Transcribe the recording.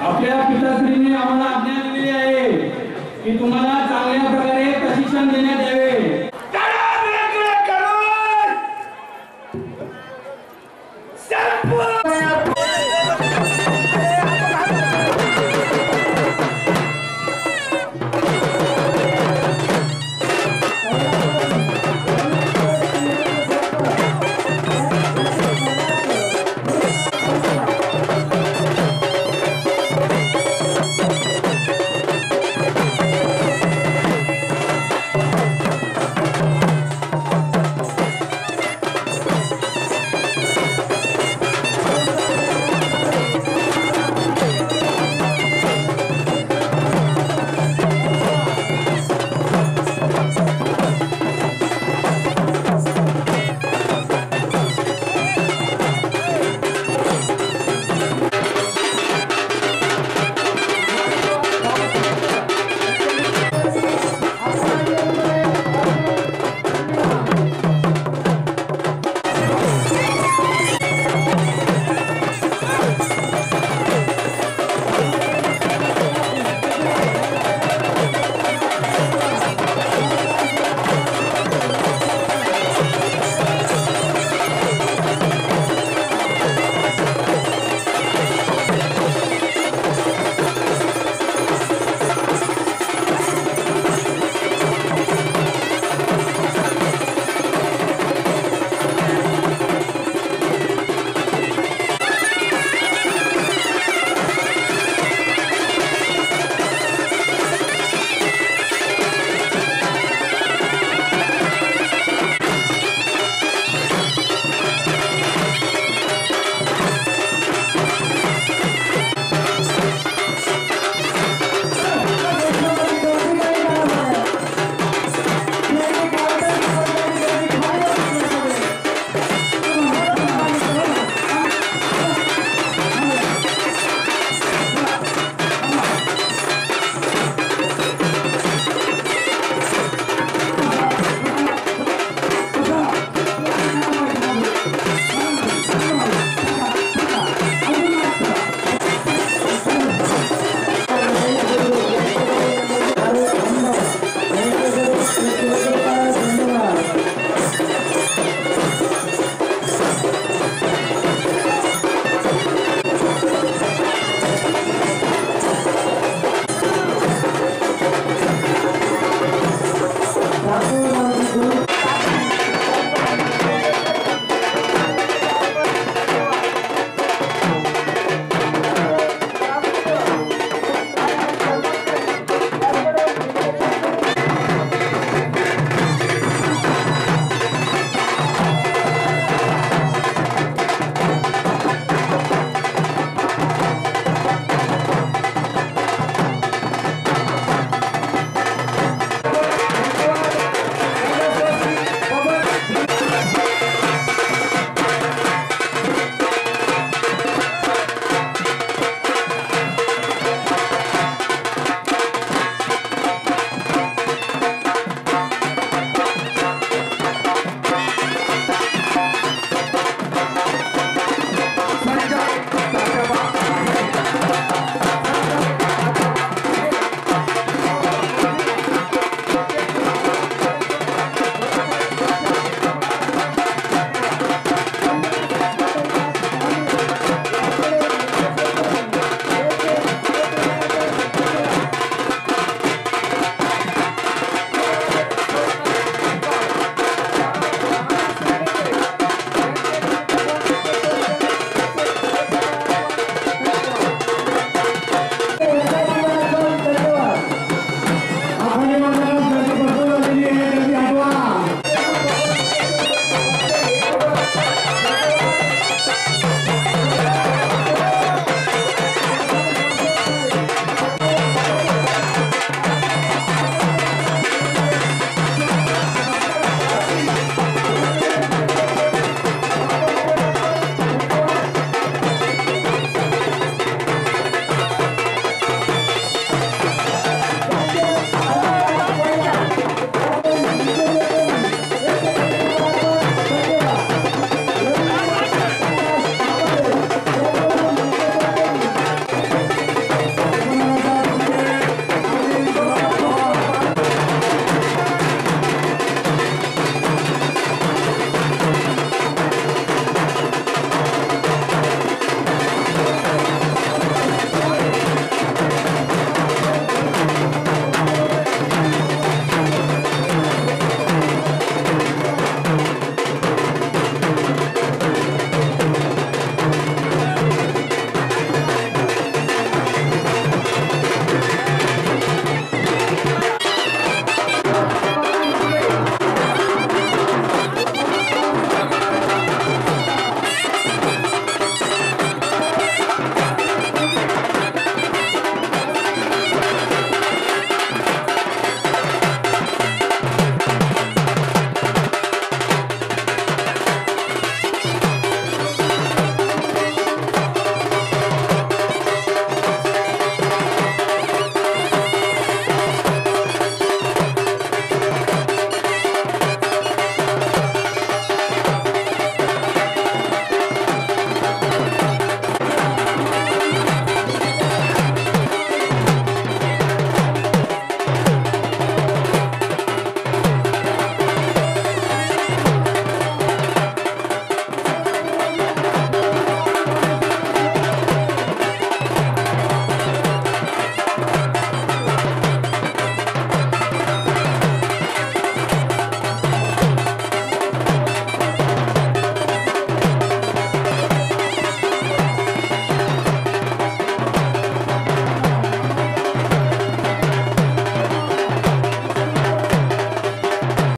आपल्या पिताश्रीने आम्हाला आज्ञा दिलेली आहे की तुम्हाला चांगल्या प्रकारे प्रशिक्षण देण्यात यावे.